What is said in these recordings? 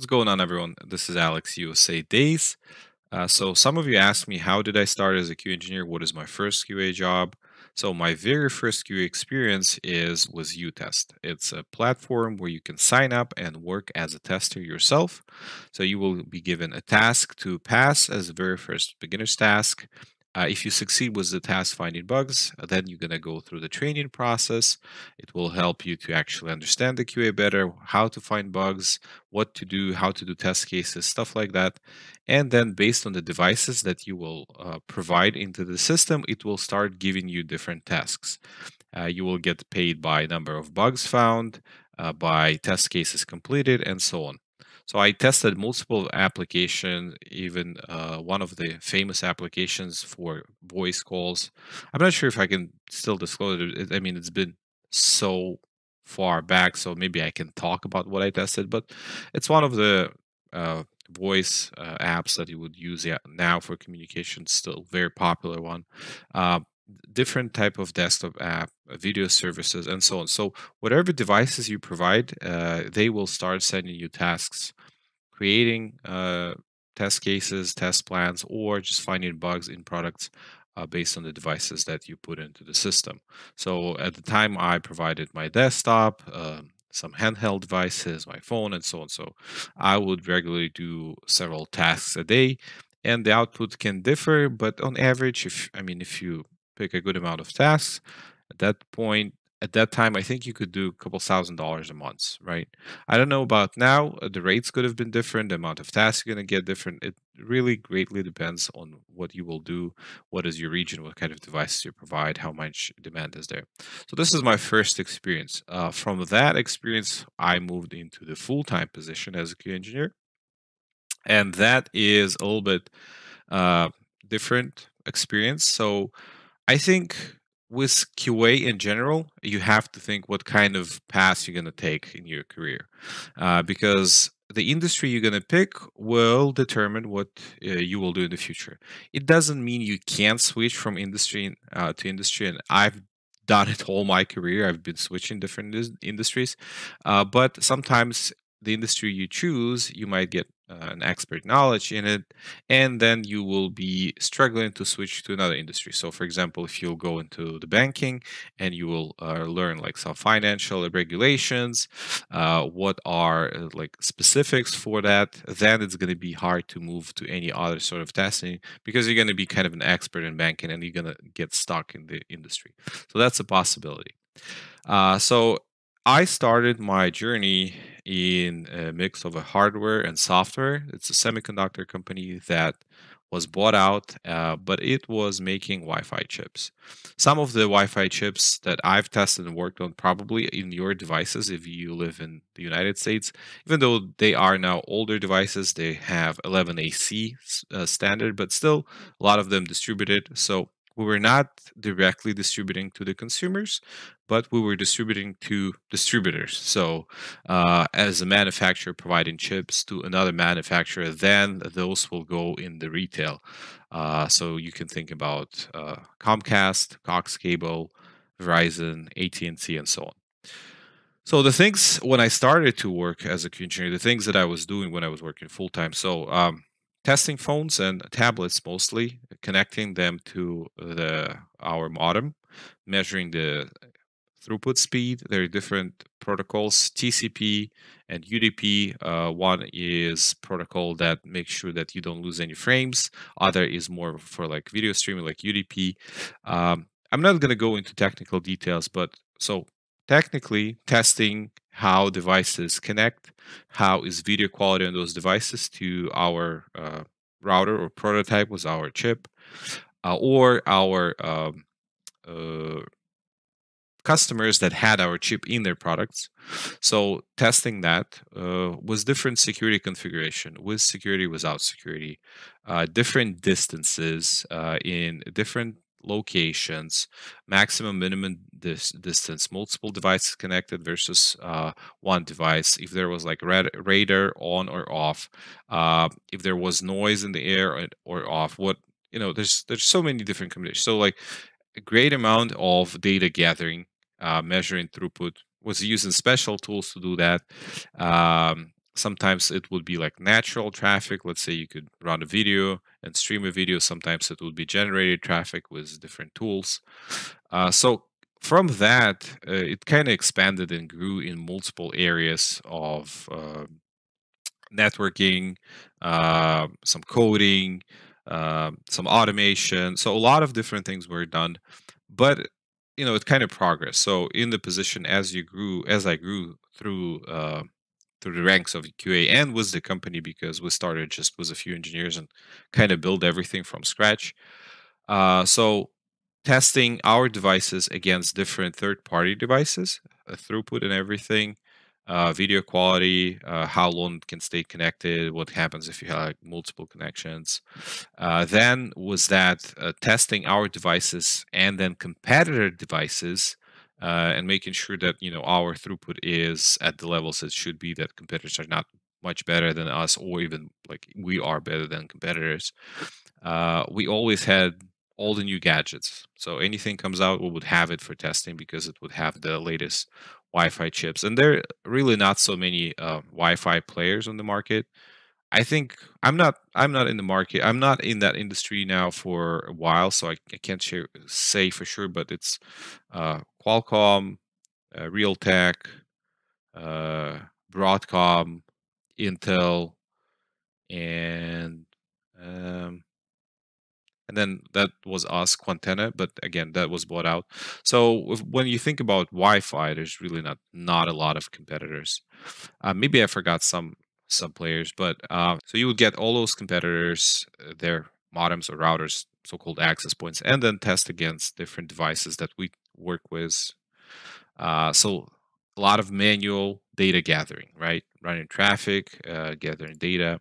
What's going on, everyone? This is Alex USA Days. Uh, so, some of you asked me, how did I start as a QA engineer? What is my first QA job? So, my very first QA experience is with uTest. It's a platform where you can sign up and work as a tester yourself. So, you will be given a task to pass as the very first beginner's task. Uh, if you succeed with the task finding bugs, uh, then you're going to go through the training process. It will help you to actually understand the QA better, how to find bugs, what to do, how to do test cases, stuff like that. And then, based on the devices that you will uh, provide into the system, it will start giving you different tasks. Uh, you will get paid by number of bugs found, uh, by test cases completed, and so on. So I tested multiple applications, even uh, one of the famous applications for voice calls. I'm not sure if I can still disclose it. I mean, it's been so far back, so maybe I can talk about what I tested. But it's one of the uh, voice uh, apps that you would use now for communication. Still very popular one. Different type of desktop app, uh, video services, and so on. So whatever devices you provide, uh, they will start sending you tasks, creating uh, test cases, test plans, or just finding bugs in products uh, based on the devices that you put into the system. So at the time, I provided my desktop. Um, some handheld devices, my phone, and so on. So I would regularly do several tasks a day, and the output can differ. But on average, if I mean, if you pick a good amount of tasks. At that point, at that time, I think you could do a couple thousand dollars a month, right? I don't know about now. Uh, the rates could have been different. The amount of tasks you're going to get different. It really greatly depends on what you will do, what is your region, what kind of devices you provide, how much demand is there. So this is my first experience. Uh, from that experience, I moved into the full-time position as a QA engineer, and that is a little bit uh, different experience. So I think with QA in general, you have to think what kind of path you're going to take in your career, uh, because the industry you're going to pick will determine what uh, you will do in the future. It doesn't mean you can't switch from industry uh, to industry, and I've done it all my career. I've been switching different industries, uh, but sometimes the industry you choose, you might get an expert knowledge in it, and then you will be struggling to switch to another industry. So, for example, if you'll go into the banking and you will uh, learn like some financial regulations, uh, what are uh, like specifics for that, then it's going to be hard to move to any other sort of testing because you're going to be kind of an expert in banking and you're going to get stuck in the industry. So, that's a possibility. Uh, so I started my journey in a mix of a hardware and software. It's a semiconductor company that was bought out, uh, but it was making Wi-Fi chips. Some of the Wi-Fi chips that I've tested and worked on, probably in your devices, if you live in the United States, even though they are now older devices, they have 11AC uh, standard, but still a lot of them distributed. So we were not directly distributing to the consumers, but we were distributing to distributors. So, uh, as a manufacturer providing chips to another manufacturer, then those will go in the retail. Uh, so you can think about uh, Comcast, Cox Cable, Verizon, AT&T, and so on. So the things when I started to work as a engineer, the things that I was doing when I was working full time. So um, testing phones and tablets mostly, connecting them to the our modem, measuring the throughput speed. There are different protocols, TCP and UDP. Uh, one is protocol that makes sure that you don't lose any frames. Other is more for like video streaming, like UDP. Um, I'm not going to go into technical details, but so technically testing how devices connect, how is video quality on those devices to our uh, router or prototype was our chip, uh, or our um, uh, customers that had our chip in their products. So testing that uh, was different security configuration, with security, without security, uh, different distances uh, in different locations, maximum minimum dis- distance, multiple devices connected versus uh, one device. If there was like rad- radar on or off, uh, if there was noise in the air or off, what you know, there's there's so many different combinations. So like a great amount of data gathering, uh, measuring throughput was using special tools to do that. Um, sometimes it would be like natural traffic. Let's say you could run a video and stream a video. Sometimes it would be generated traffic with different tools. Uh, so from that, uh, it kind of expanded and grew in multiple areas of uh, networking, uh, some coding, uh, some automation. So a lot of different things were done, but you know it kind of progressed. So in the position as you grew, as I grew through uh, through the ranks of QA and with the company because we started just with a few engineers and kind of build everything from scratch. Uh, so testing our devices against different third-party devices, uh, throughput and everything, uh, video quality, uh, how long it can stay connected, what happens if you have like, multiple connections. Uh, then was that uh, testing our devices and then competitor devices uh, and making sure that you know our throughput is at the levels it should be that competitors are not much better than us or even like we are better than competitors. Uh, we always had all the new gadgets. So anything comes out we would have it for testing because it would have the latest wi-fi chips. And there are really not so many uh, wi-fi players on the market I think I'm not I'm not in the market. I'm not in that industry now for a while, so I, I can't share, say for sure. But it's uh, Qualcomm, uh, Realtek, uh, Broadcom, Intel, and um, and then that was us, Quantenna. But again, that was bought out. So if, when you think about Wi-Fi, there's really not not a lot of competitors. Uh, maybe I forgot some some players, but uh, so you would get all those competitors, uh, their modems or routers, so-called access points, and then test against different devices that we work with. Uh, so a lot of manual data gathering, right? Running traffic, uh, gathering data.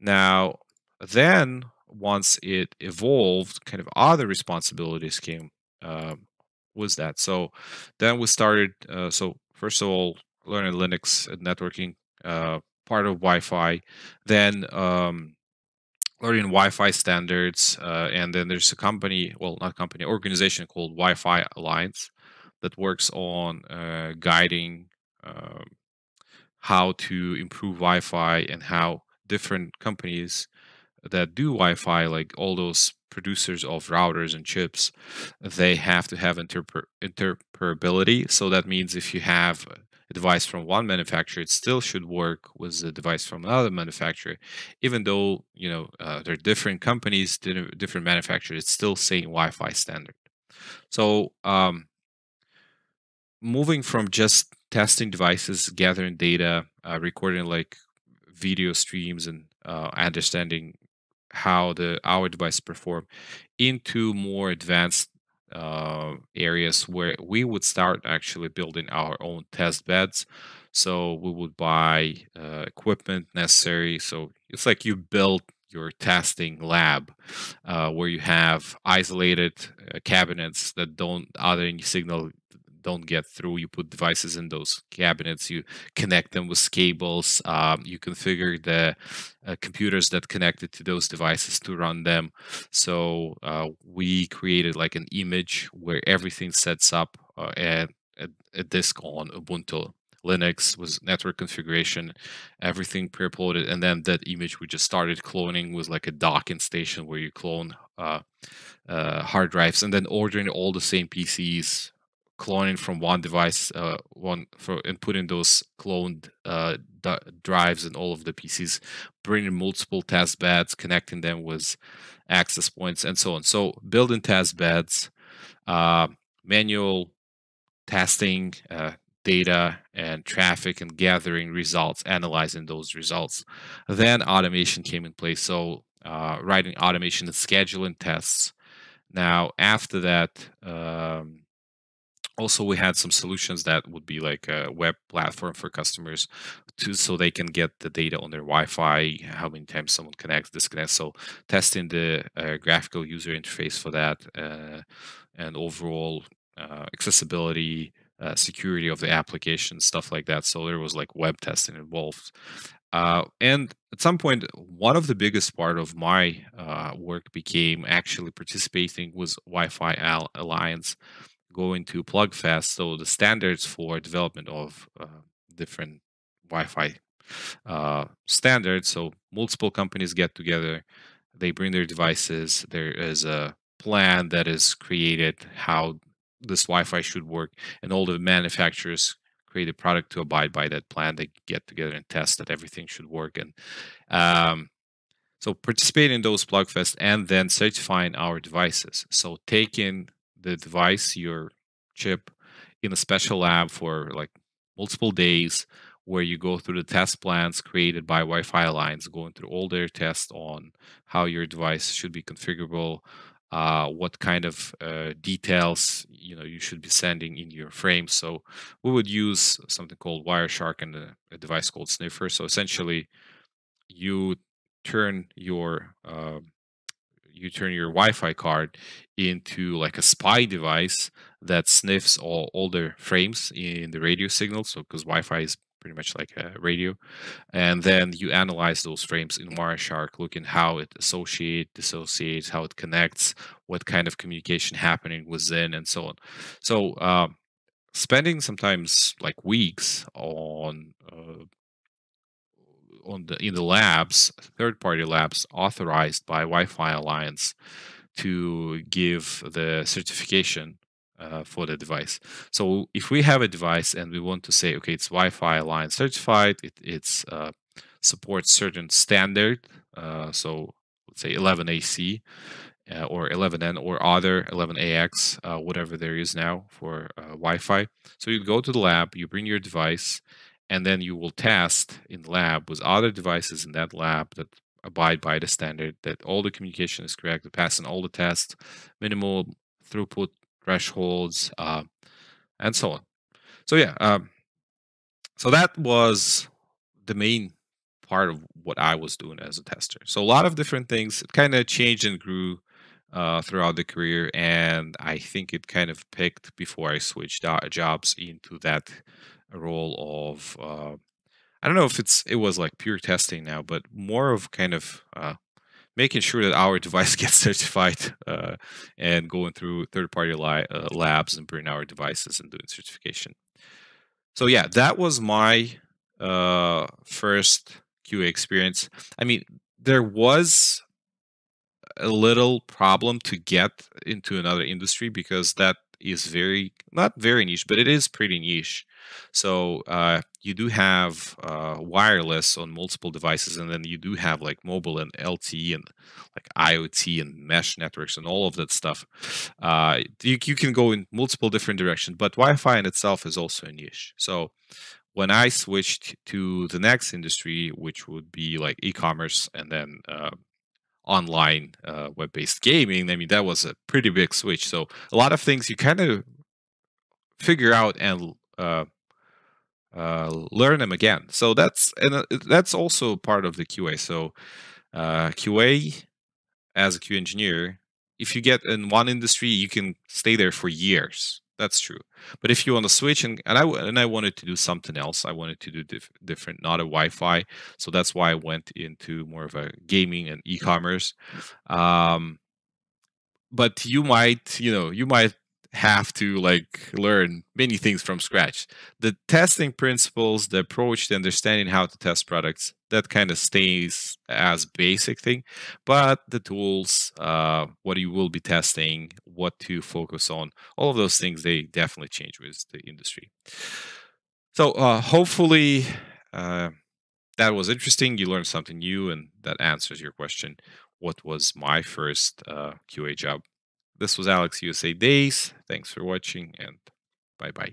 Now, then once it evolved, kind of other responsibilities came. Um, was that so? Then we started. Uh, so first of all, learning Linux and networking. Uh, part of Wi-Fi. Then um, learning Wi-Fi standards, uh, and then there's a company, well, not company, organization called Wi-Fi Alliance that works on uh, guiding um, how to improve Wi-Fi and how different companies that do Wi-Fi, like all those producers of routers and chips, they have to have interoperability. So that means if you have device from one manufacturer, it still should work with the device from another manufacturer, even though you know uh, they're different companies, different manufacturers. It's still same Wi-Fi standard. So um, moving from just testing devices, gathering data, uh, recording like video streams, and uh, understanding how the our device perform into more advanced uh, areas where we would start actually building our own test beds. So we would buy uh, equipment necessary. So it's like you build your testing lab uh, where you have isolated uh, cabinets that don't other any signal don't get through. You put devices in those cabinets, you connect them with cables, um, you configure the uh, computers that connected to those devices to run them. So uh, we created like an image where everything sets up uh, disk on Ubuntu. Linux was network configuration, everything pre-uploaded, and then that image we just started cloning with like a docking station where you clone uh, uh, hard drives, and then ordering all the same PCs cloning from one device, uh, one for and putting those cloned uh, drives in all of the PCs, bringing multiple test beds, connecting them with access points, and so on. So building test beds, uh, manual testing uh, data and traffic, and gathering results, analyzing those results. Then automation came in place. So uh, writing automation and scheduling tests. Now after that. Um, also we had some solutions that would be like a web platform for customers to so they can get the data on their wi-fi how many times someone connects disconnects. So testing the uh, graphical user interface for that uh, and overall uh, accessibility uh, security of the application stuff like that. So there was like web testing involved. Uh, and at some point one of the biggest part of my uh, work became actually participating with wi-fi Al- alliance going to PlugFest, so the standards for development of uh, different Wi-Fi uh, standard. So multiple companies get together, they bring their devices. There is a plan that is created how this Wi-Fi should work, and all the manufacturers create a product to abide by that plan. They get together and test that everything should work, and um, so participate in those Plugfest and then certifying our devices. So taking the device, your chip, in a special lab for like multiple days where you go through the test plans created by Wi-Fi Alliance, going through all their tests on how your device should be configurable, uh, what kind of uh, details you know you should be sending in your frame. So we would use something called Wireshark and a, a device called Sniffer. So essentially, you turn your uh, you turn your Wi-Fi card into like a spy device that sniffs all older frames in the radio signal. So because Wi-Fi is pretty much like a radio, and then you analyze those frames in Wireshark, looking how it associates, dissociates, how it connects, what kind of communication happening within, and so on. So um, spending sometimes like weeks on uh, on the in the labs, third party labs authorized by Wi-Fi Alliance to give the certification uh, for the device. So if we have a device and we want to say, okay, it's Wi-Fi Alliance certified, it it's uh, supports certain standard, uh, so let's say 11AC uh, or 11N or other 11AX, uh, whatever there is now for uh, Wi-Fi. So you go to the lab, you bring your device, and then you will test in lab with other devices in that lab that abide by the standard that all the communication is correct, passing all the tests, minimal throughput thresholds, uh, and so on. So yeah, um, so that was the main part of what I was doing as a tester. So a lot of different things. Kind of changed and grew uh, throughout the career, and I think it kind of picked before I switched jobs into that role of uh, I don't know if it's it was like pure testing now, but more of kind of uh, making sure that our device gets certified uh, and going through third-party li- uh, labs and bringing our devices and doing certification. So yeah, that was my uh, first QA experience. I mean, there was a little problem to get into another industry because that is very not very niche, but it is pretty niche. So uh, you do have uh, wireless on multiple devices, and then you do have like mobile and LTE and like IoT and mesh networks and all of that stuff. Uh, you, you can go in multiple different directions, but Wi-Fi in itself is also a niche. So when I switched to the next industry, which would be like e-commerce and then uh, online uh, web-based gaming, I mean that was a pretty big switch. So a lot of things you kind of figure out and uh, uh, learn them again. So that's and uh, that's also part of the QA. So uh, QA as a QA engineer, if you get in one industry, you can stay there for years. That's true. But if you want to switch and, and I and I wanted to do something else, I wanted to do dif- different, not a Wi-Fi. So that's why I went into more of a gaming and e-commerce. Um, but you might, you know, you might have to like learn many things from scratch. The testing principles, the approach to understanding how to test products, that kind of stays as basic thing. But the tools, uh, what you will be testing, what to focus on, all of those things, they definitely change with the industry. So uh, hopefully uh, that was interesting. You learned something new, and that answers your question. What was my first uh, QA job? This was Alex USA Days. Thanks for watching and bye bye.